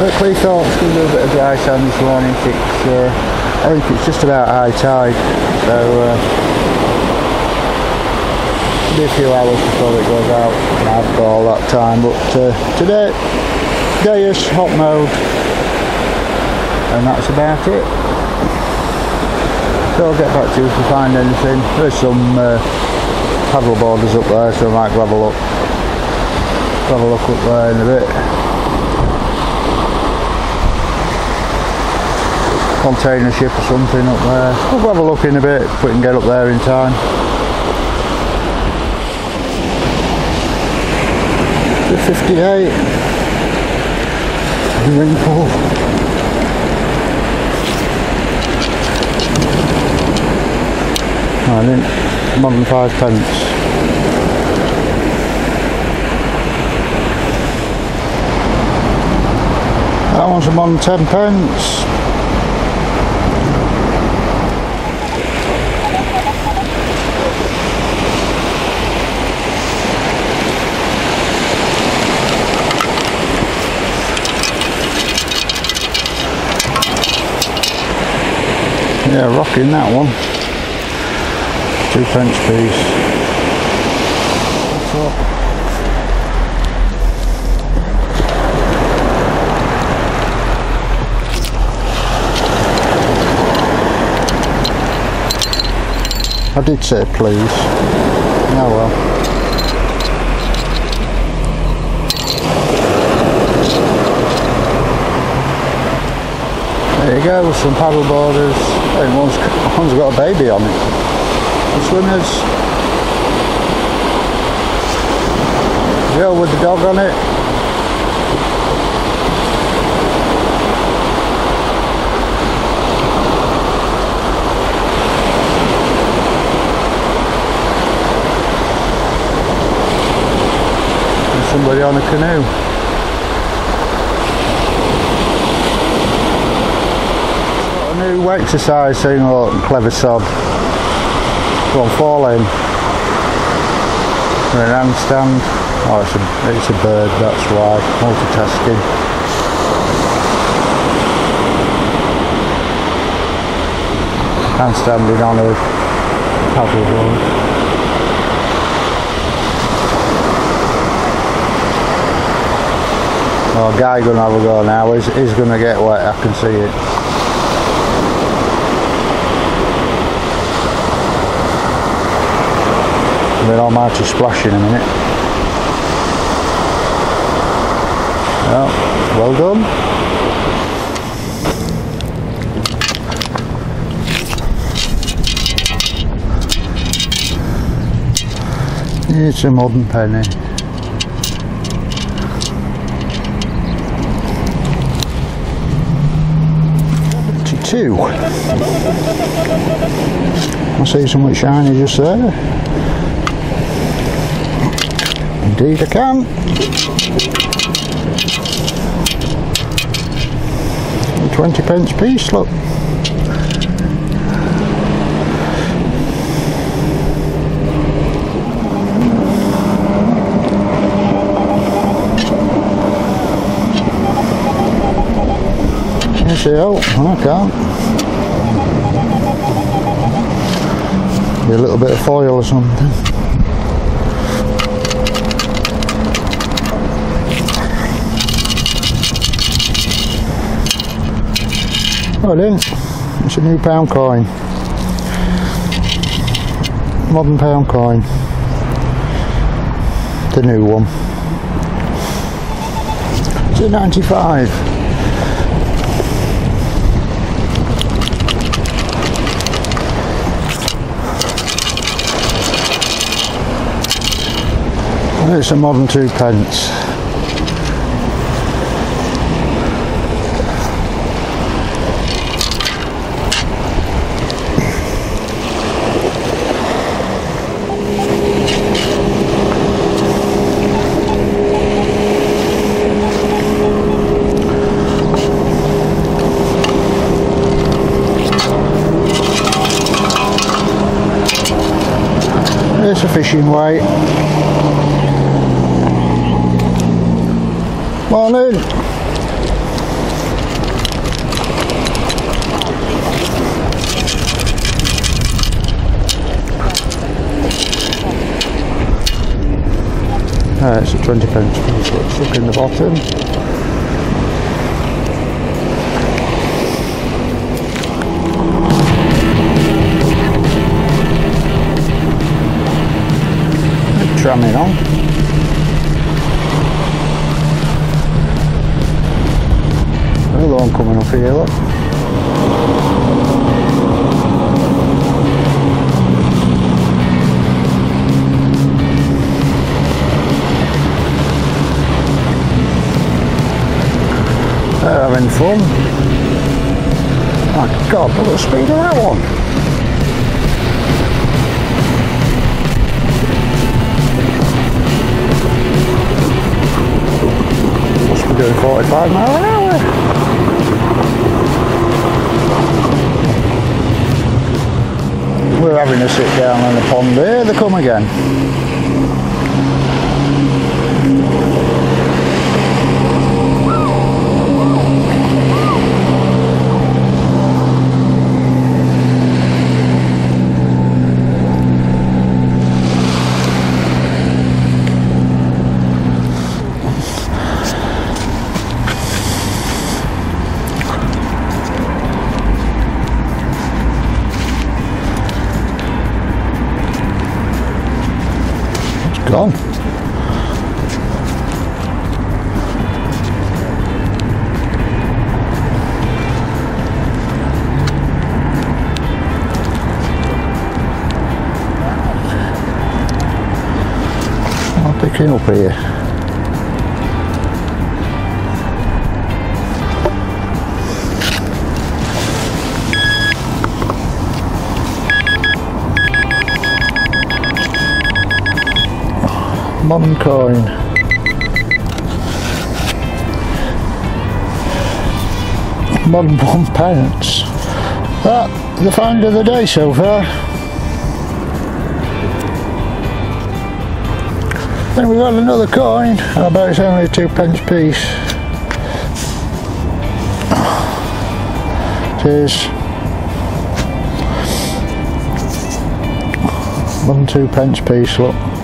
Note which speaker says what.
Speaker 1: Quickly thought it's going to do a bit of dry sand this morning. It's, uh, I think it's just about high tide, so uh, be a few hours before it goes out. I've got all that time, but uh, today, day is hot mode, and that's about it. So I'll get back to you if we find anything. There's some uh, paddle boarders up there, so I might grab a look. Have a look up there in a bit. Container ship or something up there. We'll have a look in a bit if we can get up there in time. The 58. Ringpool. I think more than five pence. That one's a more than ten pence. Yeah, rocking that one. Two pence piece. What's up? I did say please. Oh well. There you go, with some paddle boarders. Hey, one's, one's got a baby on it. The swimmers. Girl with the dog on it. somebody on a canoe. Exercise thing, look, clever sod. Go on, four lane. An handstand. Oh, it's a, it's a bird, that's why. Multitasking. Handstanding on a paddleboard. Oh, guy gonna have a go now. He's, he's gonna get wet. I can see it. Then I might just splash in a minute. Well, well done. It's a modern penny. two. I see something shiny just there. Indeed I can. Twenty pence piece, look. I can't. Oh, Be a little bit of foil or something. It's a new pound coin. Modern pound coin. The new one. It's a 95. It's a modern two pence. fishing weight. Morning. Uh, it's a 20 pound fish, it's stuck in the bottom. Tramming on. Another one coming up here, look. They're having fun. My God, look at the speed of that one. Doing 45 mile an hour. We're having a sit down on the pond there, they come again. Gone. I'll pick him up here. Modern coin. Modern one pence. That the find of the day so far. Then we've got another coin. I bet it's only a two pence piece. Is one two pence piece look